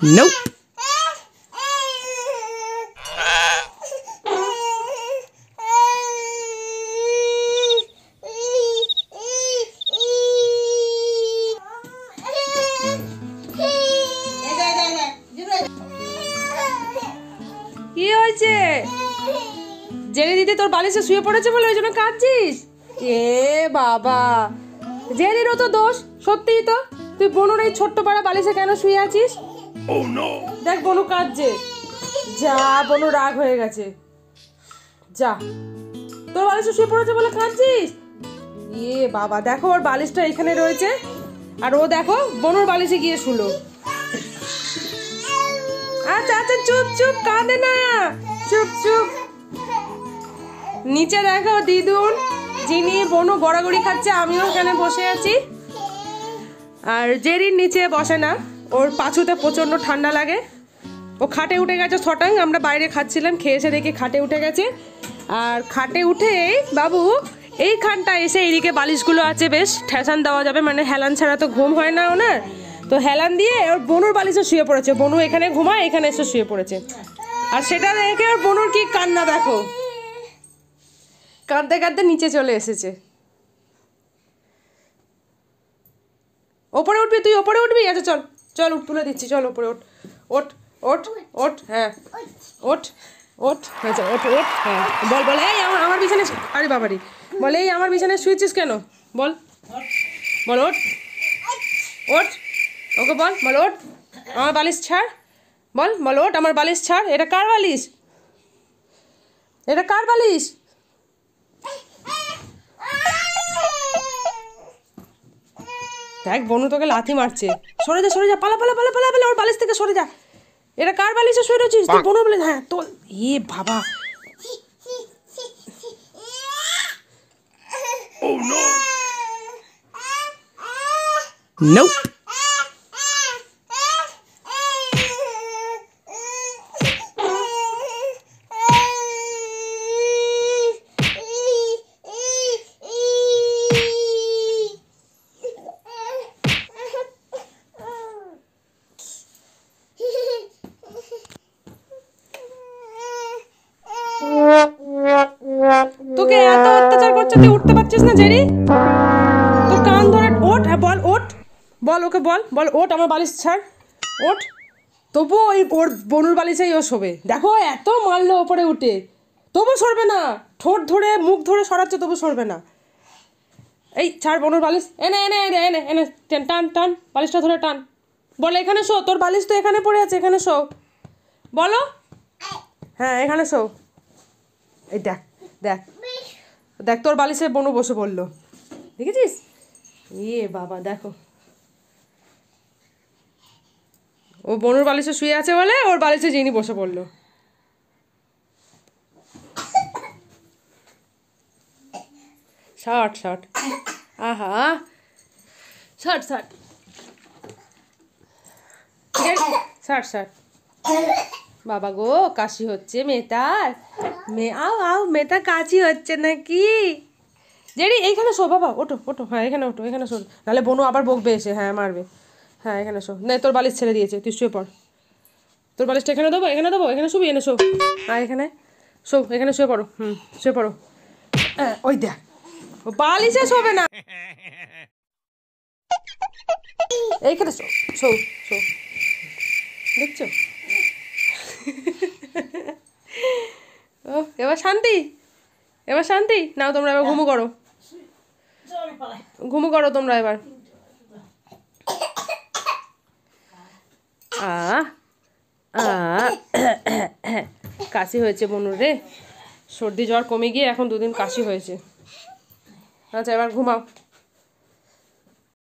Nope. কি হয়েছে? জেনে দিদি তোর বালিশে শুয়ে পড়েছে বলে ওই জন্য কাঁদছিস? এ বাবা। জেরিরও তো দোষ, সত্যিই তো। তুই বনুর এই ছোট্ট পাড়া বালিশে কেন শুয়ে আছিস? দেখ, বনু কাঁদছে। যা, বনু রাগ হয়ে গেছে। যা। তোর বালিশে শুয়ে পড়েছে বলে কাঁদছিস? এ বাবা, দেখো, ওর বালিশটা এখানে রয়েছে। আর ও দেখো, বনুর বালিশে গিয়ে শুলো। আচ্ছা আচ্ছা চুপ চুপ, কাঁদে না। চুপ চুপ। নিচে দেখো, দিদুন, যিনি বনু গড়াগড়ি খাচ্ছে, আমিও এখানে বসে আছি। আর জেরির নিচে বসে না। ওর পাছুতে প্রচণ্ড ঠান্ডা লাগে। ও খাটে উঠে গেছে ছটাং আমরা বাইরে খাচ্ছিলাম, খেয়ে এসে দেখি খাটে উঠে গেছে। আর খাটে উঠে বাবু এই খানটা এসে এইদিকে বালিশগুলো আছে বেশ, ঠেসান দেওয়া যাবে মানে হেলান ছাড়া তো ঘুম হয় না ওনার। তো হেলান দিয়ে ওর বনুর বালিশে শুয়ে পড়েছে। বনু এখানে ঘুমায়, এখানে এসে শুয়ে পড়েছে। আর সেটা দেখে ওর বনুর কি কান্না, দেখো। কাঁদতে কাঁদতে নিচে চলে এসেছে। ওপরে উঠবি তুই, ওপরে উঠবি? আচ্ছা চল। চল উঠ, তুলে দিচ্ছি, চল ওপরে ওঠ। ওঠ ওঠ ওঠ হ্যাঁ। ওঠ ওঠ হ্যাঁ চল, ওঠ ওঠ হ্যাঁ। বল বল, এই আমার আমার বিছানে আরে বাবারি। বল, এই আমার বিছানায় শুয়েছিস কেন? বল। বল, ওঠ। ওঠ। ওকে বল বল, ওঠ। আমার বালিশ ছাড়। বল বল, ওঠ, আমার বালিশ ছাড়। এটা কার বালিশ? এটা কার বালিশ? দেখ বনু তোকে লাথি মারছে। সরে যা সরে যা পালা পালা পালা পালা পালা ওর বালিশ থেকে সরে যা। এটা কার বালিশে শুয়ে রয়েছিস? তুই বনু বলে হ্যাঁ তো এ বাবা। Nope. তোকে এত অত্যাচার করছে তুই উঠতে পারছিস না, জেরি? তোর কান ধরে ওঠ হ্যাঁ বল, ওঠ। বল ওকে, বল বল, ওঠ আমার বালিশ, ছাড়। ওঠ। তবু ওই ওর বনুর বালিশেই ও শোবে। দেখো, এত মারলো ওপরে উঠে। তবু সরবে না। ঠোঁট ধরে, মুখ ধরে সরাচ্ছে, তবু সরবে না। এই, ছাড় বনুর বালিশ। এনে এনে এনে এনে এনে টান টান, বালিশটা ধরে টান। বল, এখানে শো, তোর বালিশ তো এখানে পড়ে আছে, এখানে শো। বলো। হ্যাঁ এখানে শো। এই দেখ দেখ। দেখ, তোর বালিশে বনু বসে পড়ল। দেখেছিস? ইয়ে বাবা, দেখো। ও বনুর বালিশে শুয়ে আছে বলে ওর বালিশে জিনি বসে পড়ল। Short short. আহা। Short short. Short short. বাবা গো, কাশি হচ্ছে মেয়েটার মে, আও আও, মেয়েটা কাশি হচ্ছে নাকি? জেরি, এইখানে শো, বাবা, ওঠো ওঠো হ্যাঁ এখানে ওঠো, এখানে শো। নাহলে বনু আবার বকবে এসে হ্যাঁ মারবে। হ্যাঁ এখানে শো। না, তোর বালিশ ছেড়ে দিয়েছে, তুই শুয়ে পড়। তোর বালিশটা এখানে দেবো এখানে দেবো, এখানে শুবি এনে শো। হ্যাঁ এখানে? শো, এখানে শুয়ে পড়ো, হুম, শুয়ে পড়ো। হ্যাঁ ওই দেখ। ও বালিশে শোবে না। এইখানে শো শো শো। দেখছ? ও, এবার শান্তি? এবার শান্তি? নাও তোমরা এবার ঘুমু করো। ঘুমু করো তোমরা এবার। আ আ, কাশি হয়েছে বনুর রে। সর্দি জ্বর কমে গিয়ে এখন দুদিন কাশি হয়েছে। আচ্ছা এবার ঘুমাও।